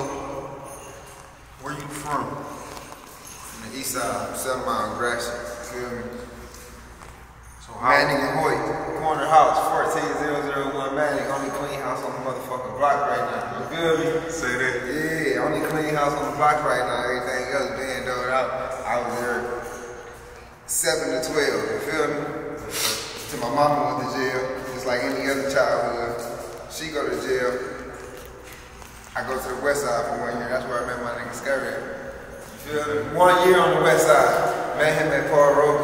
Where you from? From the east side, seven mile Gratiot. Feel me? So Manning and Hoyt, corner house, 14001 Manning, only clean house on the motherfucking block right now. You feel me? Say that. Yeah, only clean house on the block right now. Everything else being done out. I was there 7 to 12, you feel me? Till my mama went to jail, just like any other childhood. She go to jail. I go to the west side for one year. That's where I met my nigga Scary. One year on the west side. Met him at Paul Robeson.